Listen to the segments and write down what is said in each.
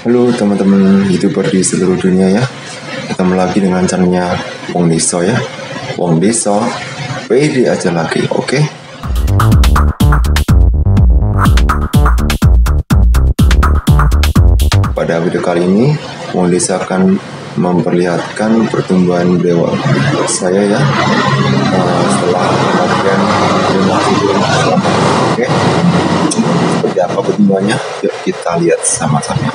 Halo teman-teman youtuber di seluruh dunia ya. Ketemu lagi dengan channelnya Wong Deso ya. Wong Deso pede aja lagi oke? Okay? Pada video kali ini Wong Deso akan memperlihatkan pertumbuhan dewa saya ya. Uh, setelah kematian oke? Okay? seperti apa pertumbuhannya? Yuk kita lihat sama-sama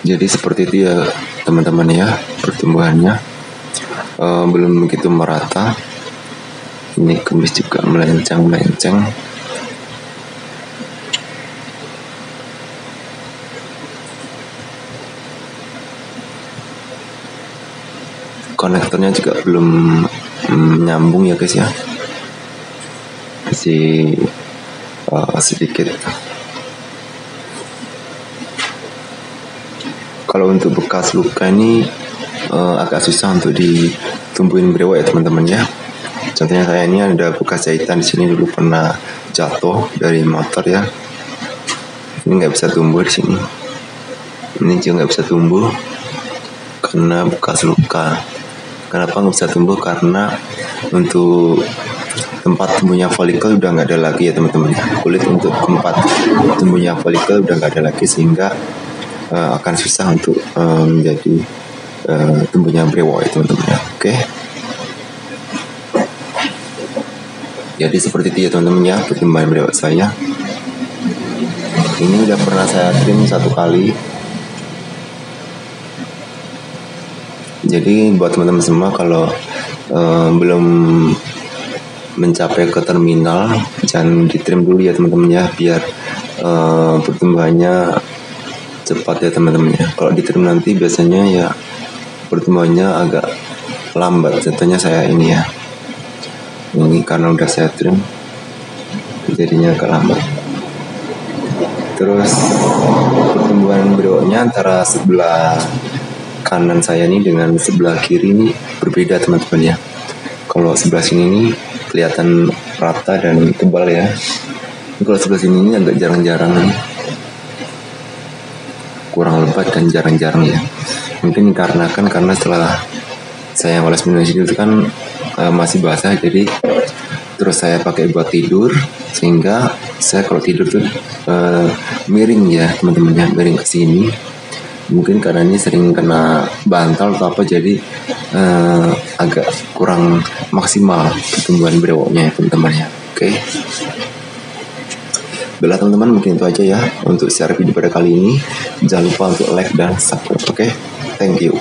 jadi seperti itu ya teman-teman ya pertumbuhannya. Uh, belum begitu merata. Ini kumis juga melenceng-melenceng. Konektornya juga belum mm, nyambung ya guys ya. Masih uh, sedikit kalau untuk bekas luka ini uh, agak susah untuk ditumbuhin brewok ya teman-teman ya. Contohnya saya ini ada bekas jahitan di sini dulu pernah jatuh dari motor ya. Ini nggak bisa tumbuh di sini. Ini juga nggak bisa tumbuh karena bekas luka. Kenapa nggak bisa tumbuh? Karena untuk tempat tumbuhnya folikel udah nggak ada lagi ya teman-teman. Kulit untuk tempat tumbuhnya folikel udah nggak ada lagi sehingga uh, akan susah untuk uh, menjadi uh, tumbuhnya brewok itu teman-teman ya. Oke. Okay. Jadi seperti itu ya teman-teman ya pertumbuhan brewok saya. Ini udah pernah saya trim satu kali. Jadi buat teman-teman semua kalau belum mencapai ke terminal jangan ditrim dulu ya teman-teman ya biar uh, pertumbuhannya cepat ya teman-teman ya. Kalau diterima nanti biasanya ya pertumbuhannya agak lambat. Contohnya saya ini ya. Ini karena udah saya trim jadinya agak lambat. Terus pertumbuhan berikutnya antara sebelah kanan saya ini dengan sebelah kiri ini berbeda teman-teman ya. Kalau sebelah sini ini kelihatan rata dan tebal ya. Kalau sebelah sini ini agak jarang-jarang dan jarang-jarang ya. Mungkin karena kan karena setelah saya ngoles minum itu kan uh, masih basah jadi terus saya pakai buat tidur sehingga saya kalau tidur tuh uh, miring ya teman-teman ya miring ke sini. Mungkin karena ini sering kena bantal atau apa jadi uh, agak kurang maksimal pertumbuhan brewoknya ya teman-teman ya. Oke. okay. Baiklah teman-teman mungkin itu aja ya untuk share video pada kali ini. Jangan lupa untuk like dan subscribe. Oke, okay? thank you.